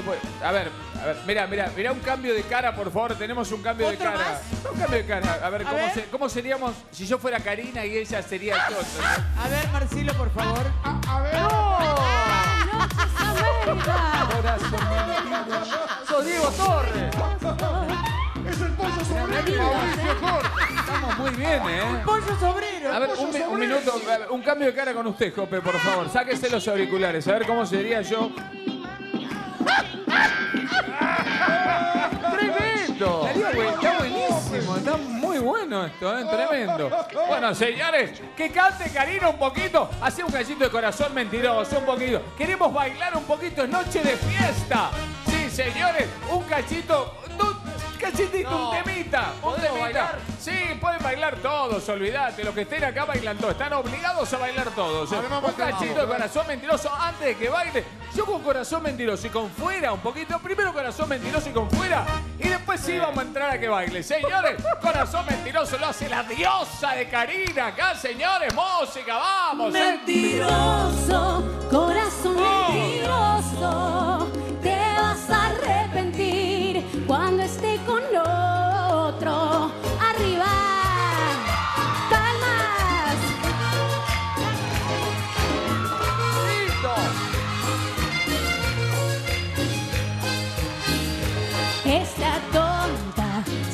tipo, a ver, a ver, mira, mira, mira un cambio de cara, por favor. Tenemos un cambio de ¿Otro cara. Un cambio de cara. A ver, A ¿cómo, ver. se- cómo seríamos si yo fuera Karina y ella sería el otro? A ver, Marcelo, por favor. A ver. ¡Sos Diego Torres! Es el pollo sobrino Mauricio Jorge. Estamos muy bien, ¿eh? Pollo sobrero. A ver, un, mi- un minuto, a ver, un cambio de cara con usted, Jope, por favor. Sáquese los auriculares, a ver cómo sería yo. Bueno esto, ¿eh? tremendo. Bueno, señores, que cante Karina un poquito. Hace un gallito de corazón mentiroso, un poquito. Queremos bailar un poquito, es noche de fiesta. Sí, señores, un cachito, un cachitito, No. un temita. Un ¿Podemos temita. bailar? Sí, pueden bailar todos, olvídate. Los que estén acá bailan todos, están obligados a bailar todos. ¿eh? Un cachito corazón mentiroso antes de que baile. Yo con corazón mentiroso y con fuera un poquito. Primero corazón mentiroso y con fuera. Y después sí vamos a entrar a que baile. Señores, corazón mentiroso lo hace la diosa de Karina. Acá, señores, música, vamos. ¿eh? Mentiroso, corazón Oh. mentiroso,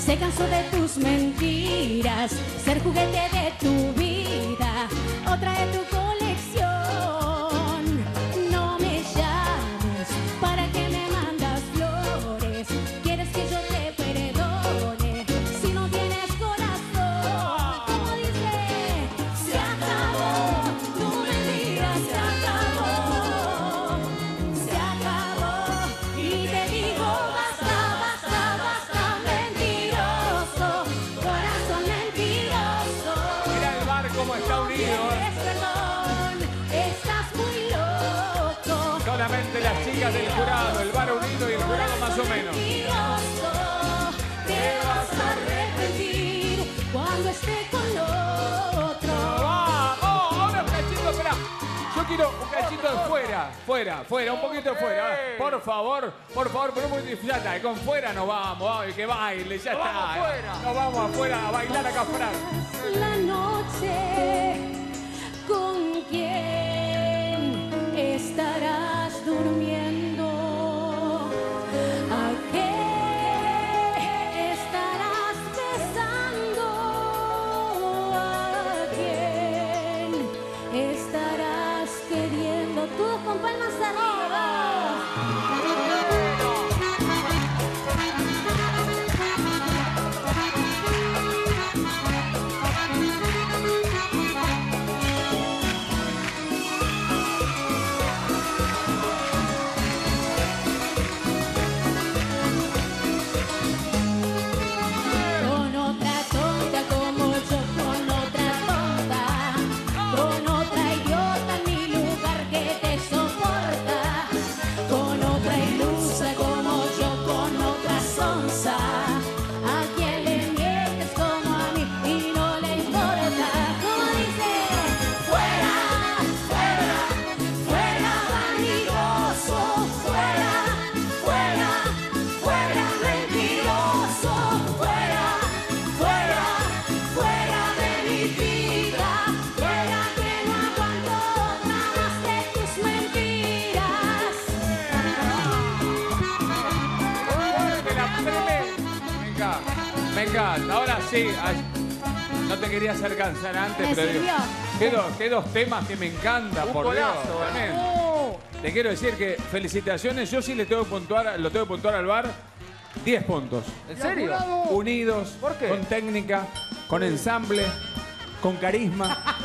se cansó de tus mentiras, ser juguete de tu vida, otra de tu colección. Solamente las chicas del jurado, el bar unido y el jurado más o menos. Mentiroso, te vas a arrepentir cuando esté con otro. ¡Vamos! Ahora un cachito, espera. Yo quiero un cachito de fuera, fuera, fuera, un poquito de fuera. Por favor, por favor, pero muy. Ya está, con fuera nos vamos, que baile, ya está. vamos afuera. Nos vamos afuera a bailar acá afuera. la noche con quién Ahora sí, ay, no te quería hacer cansar antes, Me pero digo, sirvió. qué dos, qué dos temas que me encantan, Un por Dios. golazo, ¿eh? tremendo. Te quiero decir que felicitaciones, yo sí le tengo que puntuar, lo tengo que puntuar al bar 10 puntos. ¿En serio? Unidos, ¿Por qué? con técnica, con ensamble, con carisma,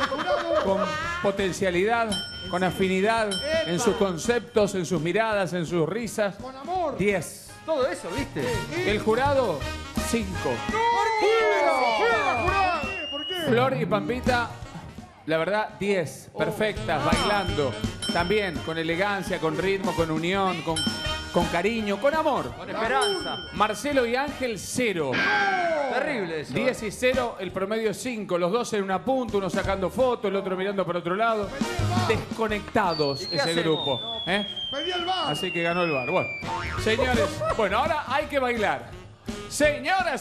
con potencialidad, con afinidad en sus conceptos, en sus miradas, en sus risas. Con amor. 10. Todo eso, ¿viste? El jurado, 5. ¡Fuera, jurado! ¿Por qué? Flor y Pampita, la verdad, 10. Perfectas, bailando. También con elegancia, con ritmo, con unión, con con cariño, con amor. Con esperanza. Marcelo y Ángel, cero. Terrible eso. 10 y 0, el promedio 5. Los dos en una punta, uno sacando fotos, el otro mirando por otro lado. Desconectados ¿Y qué ese hacemos? grupo. ¿eh? Pedí el bar. Así que ganó el bar. Bueno, señores, bueno, ahora hay que bailar. Señoras